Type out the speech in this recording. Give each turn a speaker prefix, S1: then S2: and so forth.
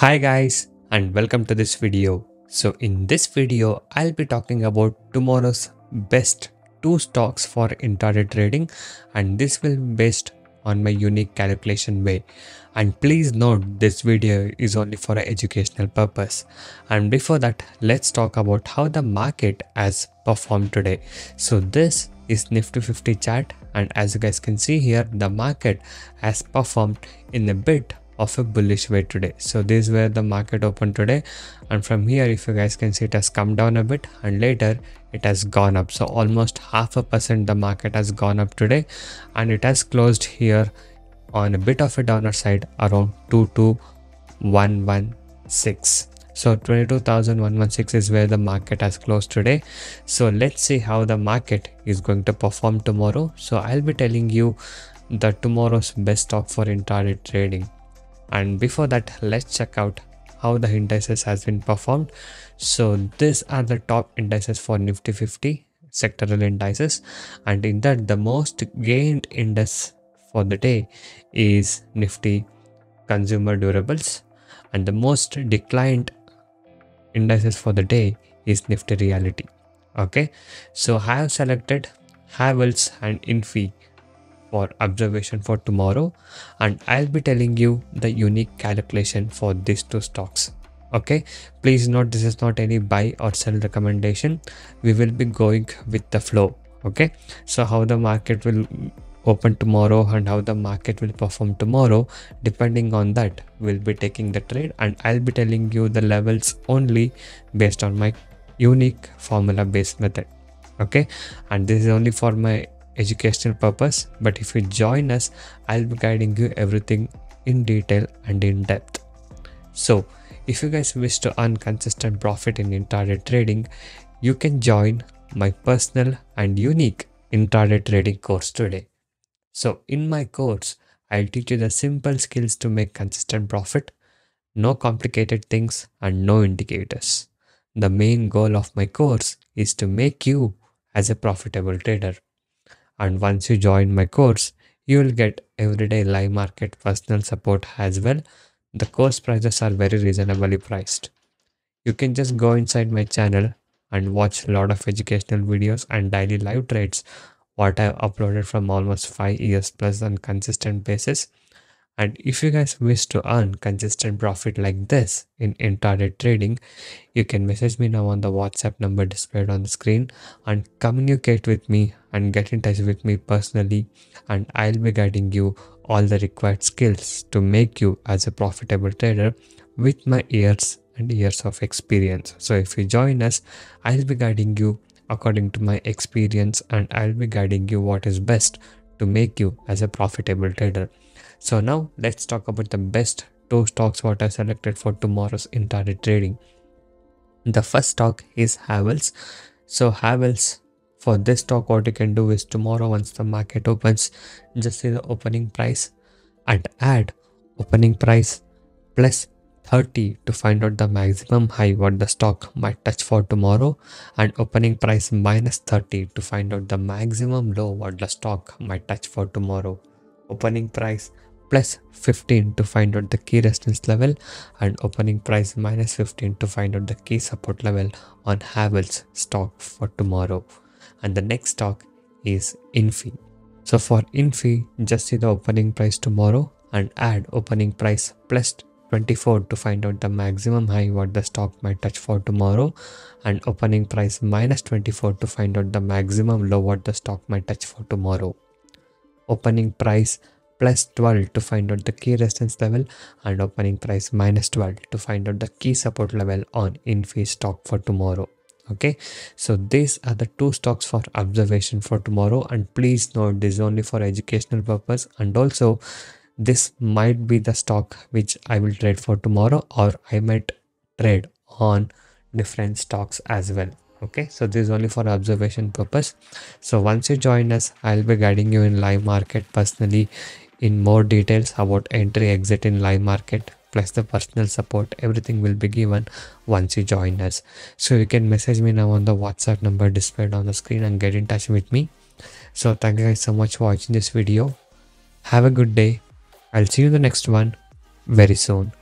S1: Hi guys and welcome to this video. So in this video I'll be talking about tomorrow's best two stocks for intraday trading and this will be based on my unique calculation way. And please note this video is only for an educational purpose. And before that let's talk about how the market has performed today. So this is nifty 50 chart and as you guys can see here the market has performed in a bit of a bullish way today. So this is where the market opened today. And from here if you guys can see it has come down a bit. And later it has gone up. So almost half a percent the market has gone up today. And it has closed here on a bit of a downer side around 22116 so 22116 is where the market has closed today. So let's see how the market is going to perform tomorrow. So i'll be telling you the tomorrow's best stock for intraday trading and before that let's check out how the indices has been performed. So these are the top indices for nifty 50 sectoral indices. And in that the most gained index for the day is nifty consumer durables. And the most declined indices for the day is nifty realty okay? So i have selected Havells and Infy for observation for tomorrow and I'll be telling you the unique calculation for these two stocks. Okay? Please note this is not any buy or sell recommendation. We will be going with the flow. Okay? So how the market will open tomorrow and how the market will perform tomorrow depending on that we'll be taking the trade and i'll be telling you the levels only based on my unique formula based method. Okay? And this is only for my educational purpose but if you join us i'll be guiding you everything in detail and in depth. So if you guys wish to earn consistent profit in intraday trading you can join my personal and unique intraday trading course today. So in my course i'll teach you the simple skills to make consistent profit no complicated things and no indicators. The main goal of my course is to make you as a profitable trader and once you join my course you will get everyday live market personal support as well. The course prices are very reasonably priced. You can just go inside my channel and watch a lot of educational videos and daily live trades what i've uploaded from almost 5 years plus on consistent basis. And if you guys wish to earn consistent profit like this in intraday trading, you can message me now on the WhatsApp number displayed on the screen and communicate with me and get in touch with me personally and I'll be guiding you all the required skills to make you as a profitable trader with my years and years of experience. So if you join us, I'll be guiding you according to my experience and I'll be guiding you what is best to make you as a profitable trader. So now let's talk about the best two stocks what I selected for tomorrow's intraday trading. The first stock is Havells. So Havells for this stock what you can do is tomorrow once the market opens just see the opening price and add opening price plus 30 to find out the maximum high what the stock might touch for tomorrow and opening price minus 30 to find out the maximum low what the stock might touch for tomorrow opening price plus 15 to find out the key resistance level and opening price minus 15 to find out the key support level on Havells stock for tomorrow. And the next stock is Infy. So for Infy, just see the opening price tomorrow and add opening price plus 24 to find out the maximum high what the stock might touch for tomorrow and opening price minus 24 to find out the maximum low what the stock might touch for tomorrow. Opening price plus 12 to find out the key resistance level and opening price minus 12 to find out the key support level on Infy stock for tomorrow okay? So these are the two stocks for observation for tomorrow. And please note this is only for educational purpose. And also this might be the stock which i will trade for tomorrow or i might trade on different stocks as well. Okay? So this is only for observation purpose. So once you join us i'll be guiding you in live market personally in more details about entry exit in live market plus the personal support everything will be given once you join us. So you can message me now on the whatsapp number displayed on the screen and get in touch with me. So thank you guys so much for watching this video. Have a good day. I'll see you in the next one very soon